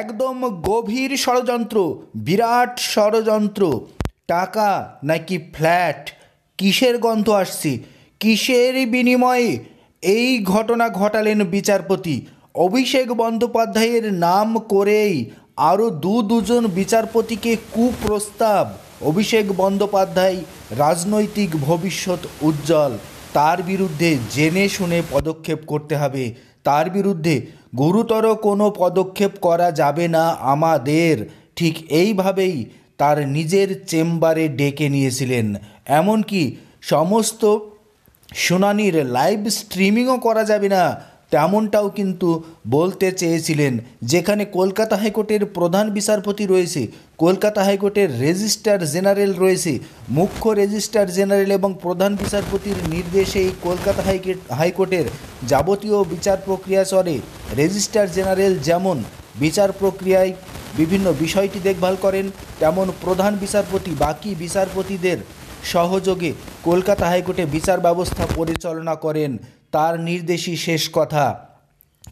একদম গভীর ষড়যন্ত্র, বিরাট ষড়যন্ত্র। টাকা নাকি ফ্ল্যাট? কিসের গন্ধ আসছে? কিসের বিনিময়ে এই ঘটনা ঘটালেন বিচারপতি? অভিষেক বন্দ্যোপাধ্যায়ের নাম করেই আরও দু দুজন বিচারপতিকে কুপ্রস্তাব। অভিষেক বন্দ্যোপাধ্যায় রাজনৈতিক ভবিষ্যৎ উজ্জ্বল। তার বিরুদ্ধে জেনে শুনে পদক্ষেপ করতে হবে। তার বিরুদ্ধে গুরুতর কোনো পদক্ষেপ করা যাবে না আমাদের। ঠিক এইভাবেই তার নিজের চেম্বারে ডেকে নিয়েছিলেন। এমনকি সমস্ত শুনানির লাইভ স্ট্রিমিংও করা যাবে না। তেমনটাও কিন্তু বলতে চেয়েছিলেন, যেখানে কলকাতা হাইকোর্টের প্রধান বিচারপতি রয়েছে, কলকাতা হাইকোর্টের রেজিস্ট্রার জেনারেল রয়েছে, মুখ্য রেজিস্ট্রার জেনারেল এবং প্রধান বিচারপতির নির্দেশে এই কলকাতা হাইকোর্টের যাবতীয় বিচার প্রক্রিয়া চলে। রেজিস্ট্রার জেনারেল যেমন বিচার প্রক্রিয়ায় বিভিন্ন বিষয়টি দেখভাল করেন, তেমন প্রধান বিচারপতি বাকি বিচারপতিদের সহযোগে কলকাতা হাইকোর্টে বিচার ব্যবস্থা পরিচালনা করেন। তার নির্দেশই শেষ কথা।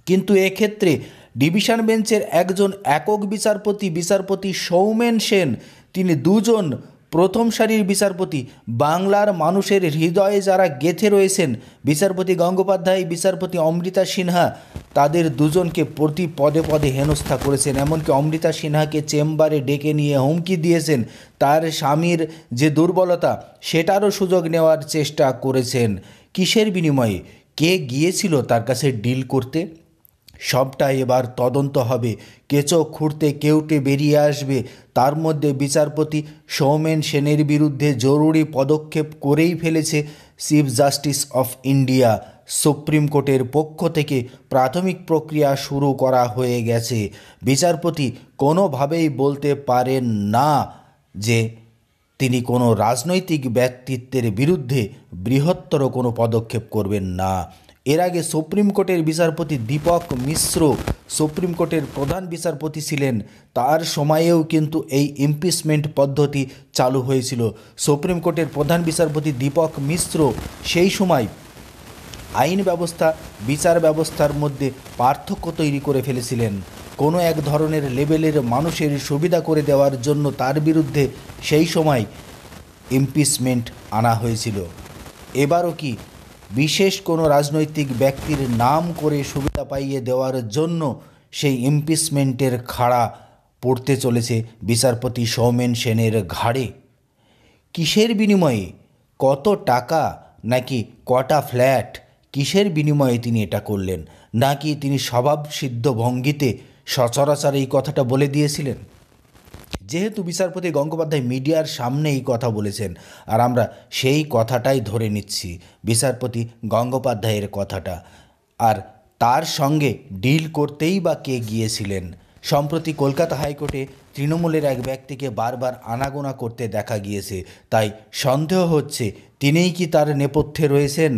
কিন্তু এক্ষেত্রে ডিভিশন বেঞ্চের একজন একক বিচারপতি বিচারপতি সৌমেন সেন, তিনি দুজন প্রথম সারির বিচারপতি। বাংলার মানুষের হৃদয়ে যারা গেথে রয়েছেন, বিচারপতি গঙ্গোপাধ্যায়, বিচারপতি অমৃতা সিনহা, তাদের দুজনকে প্রতি পদে পদে হেনস্থা করেছেন। এমনকি অমৃতা সিনহাকে চেম্বারে ডেকে নিয়ে হুমকি দিয়েছেন। তার স্বামীর যে দুর্বলতা, সেটারও সুযোগ নেওয়ার চেষ্টা করেছেন। কিসের বিনিময়ে? কে গিয়েছিল তার কাছে ডিল করতে? সবটা এবার তদন্ত হবে। কেঁচো খুঁড়তে কেউটে বেরিয়ে আসবে, তার মধ্যে বিচারপতি সৌমেন সেনের বিরুদ্ধে জরুরি পদক্ষেপ করেই ফেলেছে chief justice of India. Supreme কোর্টের পক্ষ থেকে প্রাথমিক প্রক্রিয়া শুরু করা হয়ে গেছে। বিচারপতি কোনোভাবেই বলতে পারেন না যে তিনি কোনো রাজনৈতিক ব্যক্তিত্বের বিরুদ্ধে বৃহত্তর কোনো পদক্ষেপ করবেন না। এর আগে সুপ্রিম কোর্টের বিচারপতি দীপক মিশ্র সুপ্রিম কোর্টের প্রধান বিচারপতি ছিলেন, তার সময়েও কিন্তু এই ইমপিচমেন্ট পদ্ধতি চালু হয়েছিল। সুপ্রিম কোর্টের প্রধান বিচারপতি দীপক মিশ্র সেই সময় আইন ব্যবস্থা, বিচার ব্যবস্থার মধ্যে পার্থক্য তৈরি করে ফেলেছিলেন। কোনো এক ধরনের লেভেলের মানুষের সুবিধা করে দেওয়ার জন্য তার বিরুদ্ধে সেই সময় ইমপিচমেন্ট আনা হয়েছিল। এবারও কি বিশেষ কোনো রাজনৈতিক ব্যক্তির নাম করে সুবিধা পাইয়ে দেওয়ার জন্য সেই ইমপিচমেন্টের খাড়া পড়তে চলেছে বিচারপতি সৌমেন সেনের ঘাড়ে? কিসের বিনিময়ে? কত টাকা? নাকি কটা ফ্ল্যাট? কিসের বিনিময়ে তিনি এটা করলেন? নাকি তিনি স্বভাবসিদ্ধ ভঙ্গিতে সচরাচর এই কথাটা বলে দিয়েছিলেন। যেহেতু বিচারপতি গঙ্গোপাধ্যায় মিডিয়ার সামনে এই কথা বলেছেন, আর আমরা সেই কথাটাই ধরে নিচ্ছি, বিচারপতি গঙ্গোপাধ্যায়ের কথাটা। আর তার সঙ্গে ডিল করতেই বা কে গিয়েছিলেন? সম্প্রতি কলকাতা হাইকোর্টে তৃণমূলের এক ব্যক্তিকে বারবার আনাগোনা করতে দেখা গিয়েছে, তাই সন্দেহ হচ্ছে তিনিই কি তার নেপথ্যে রয়েছেন?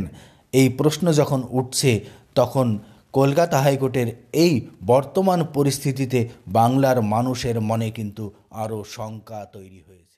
এই প্রশ্ন যখন উঠছে, তখন কলকাতা হাইকোর্টের এই বর্তমান পরিস্থিতিতে বাংলার মানুষের মনে কিন্তু আরও শঙ্কা তৈরি হয়েছে।